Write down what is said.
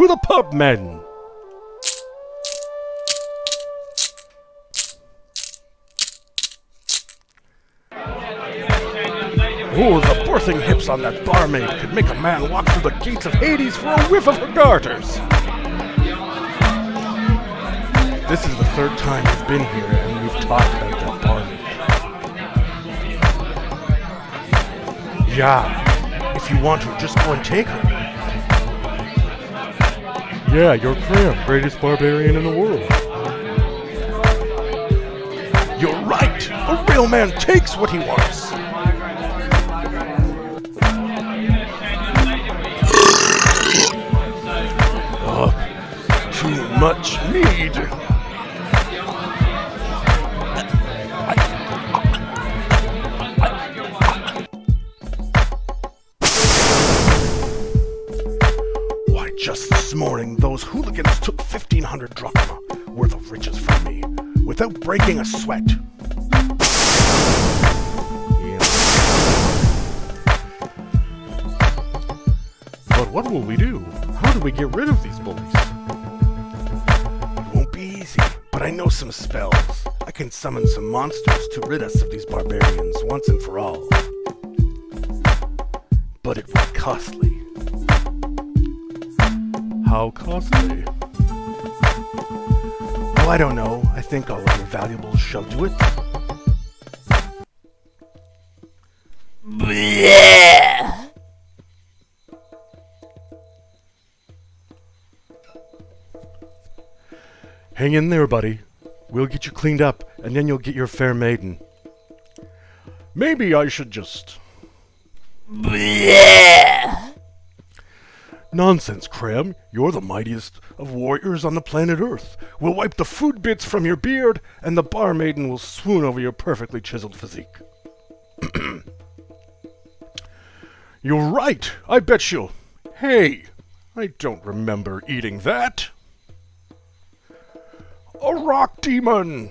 to the pub, men! Oh, the birthing hips on that barmaid could make a man walk through the gates of Hades for a whiff of her garters. This is the third time we've been here and we've talked about that barmaid. Yeah, if you want to, just go and take her. Yeah, you're Cram, greatest barbarian in the world. You're right! A real man takes what he wants! Ugh, too much mead! Just this morning, those hooligans took 1,500 drachma worth of riches from me without breaking a sweat. But what will we do? How do we get rid of these bullies? It won't be easy, but I know some spells. I can summon some monsters to rid us of these barbarians once and for all. But it will be costly. How costly? Oh, I don't know. I think all of your valuables shall do it. Hang in there, buddy. We'll get you cleaned up, and then you'll get your fair maiden. Maybe I should just. Nonsense, Cram. You're the mightiest of warriors on the planet Earth. We'll wipe the food bits from your beard, and the bar maiden will swoon over your perfectly chiseled physique. You're right. I bet you. Hey, I don't remember eating that. A rock demon!